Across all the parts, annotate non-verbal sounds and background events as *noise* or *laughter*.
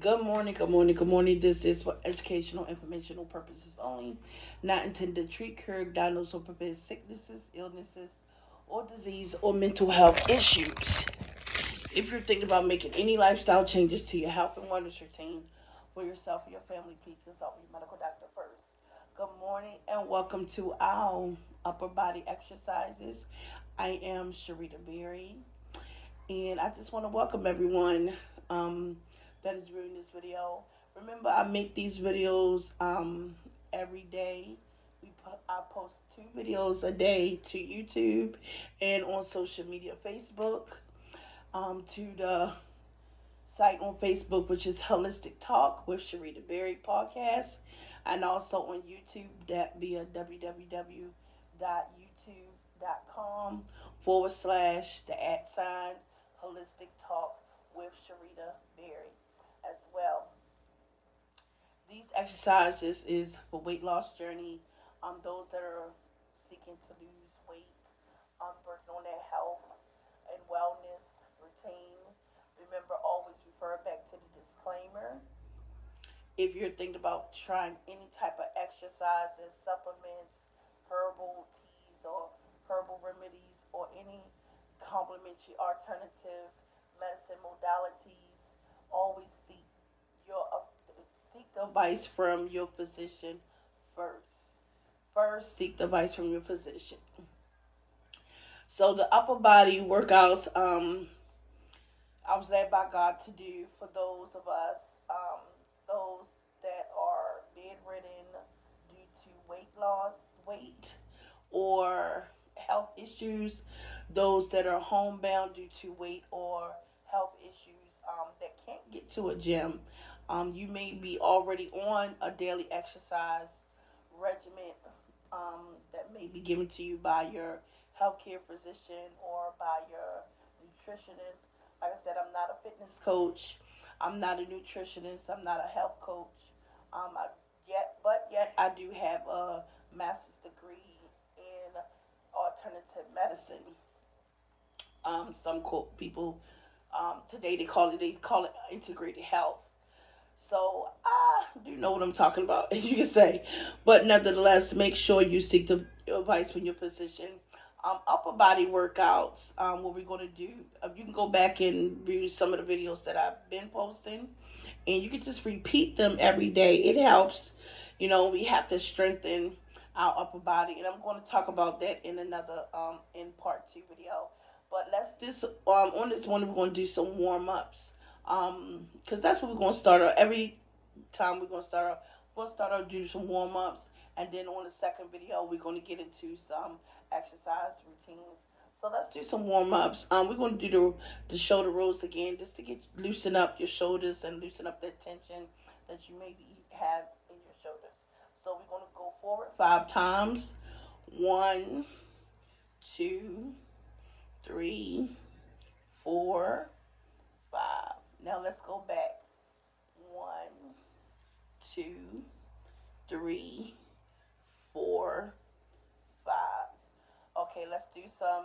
Good morning, good morning, good morning. This is for educational, informational purposes only, not intended to treat, cure, diagnose, or prevent sicknesses, illnesses, or disease, or mental health issues. If you're thinking about making any lifestyle changes to your health and wellness routine for yourself or your family, please consult with your medical doctor first. Good morning and welcome to our upper body exercises. I am Shareta Berry, and I just want to welcome everyone. Um, that is viewing this video. Remember, I make these videos um, every day. We put, I post two videos a day to YouTube and on social media, Facebook, um, to the site on Facebook, which is Holistic Talk with Shareta Berry Podcast, and also on YouTube that via www.youtube.com forward slash the at sign Holistic Talk with Shareta Berry. These exercises is for weight loss journey. Um, those that are seeking to lose weight, um, working on their health and wellness routine. Remember, always refer back to the disclaimer. If you're thinking about trying any type of exercises, supplements, herbal teas, or herbal remedies, or any complementary alternative medicine modalities, always seek your uh, seek the advice from your physician first. First, seek the advice from your physician. So the upper body workouts, um, I was led by God to do for those of us, um, those that are bedridden due to weight loss, weight, or health issues, those that are homebound due to weight or health issues um, that can't get to a gym, um, you may be already on a daily exercise regimen um, that may be given to you by your healthcare physician or by your nutritionist. Like I said, I'm not a fitness coach. I'm not a nutritionist. I'm not a health coach. Um, I, yet, but yet I do have a master's degree in alternative medicine. Um, some people um, today they call it they call it integrated health. Do know what I'm talking about, *laughs* you can say. But nevertheless, make sure you seek the advice from your physician. Um, upper body workouts, um, what we're going to do, uh, you can go back and view some of the videos that I've been posting, and you can just repeat them every day. It helps. You know, we have to strengthen our upper body, and I'm going to talk about that in another um, in part two video. But let's just, um on this one we're gonna do some warm ups. Um, cause that's what we're gonna start out every time we're gonna start out. We'll start out do some warm ups, and then on the second video we're gonna get into some exercise routines. So let's do some warm ups. Um, we're gonna do the the shoulder rolls again, just to get loosen up your shoulders and loosen up that tension that you maybe have in your shoulders. So we're gonna go forward five times. One, two three, four, five. Now let's go back. Two, three, four, five. Okay, let's do some.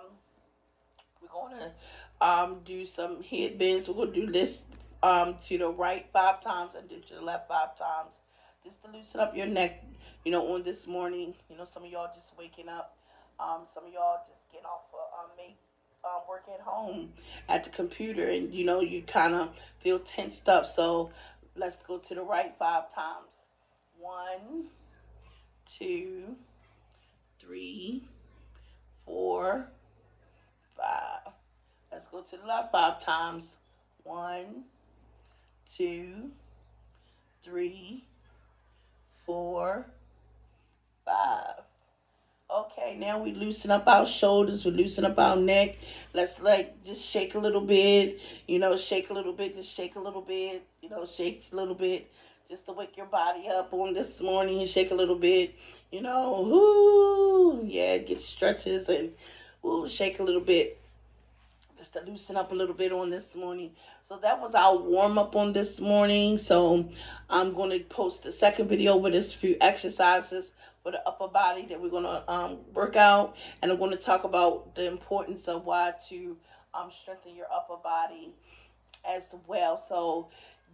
We're going to um, do some head bends. We're to do this um, to the right five times and do to the left five times. Just to loosen up your neck, you know, on this morning. You know, some of y'all just waking up. Um, some of y'all just getting off of um, make um, work at home at the computer and you know you kind of feel tensed up so let's go to the right five times. One two three four five. Let's go to the left five times. One two three four five Okay, now we loosen up our shoulders, we loosen up our neck. Let's like just shake a little bit, you know, shake a little bit, just shake a little bit, you know, shake a little bit, just to wake your body up on this morning and shake a little bit, you know, whoo, yeah, get stretches and whoo, shake a little bit, just to loosen up a little bit on this morning. So that was our warm up on this morning. So I'm going to post the second video with a few exercises for the upper body that we're going to um, work out. And I'm going to talk about the importance of why to um, strengthen your upper body as well. So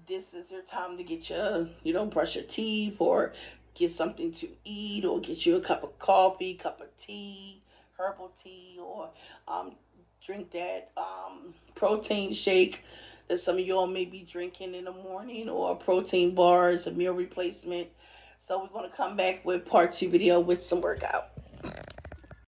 this is your time to get your, you know, brush your teeth or get something to eat or get you a cup of coffee, cup of tea, herbal tea, or um, drink that um, protein shake that some of y'all may be drinking in the morning or protein bars, a meal replacement. So we're going to come back with part two video with some workout.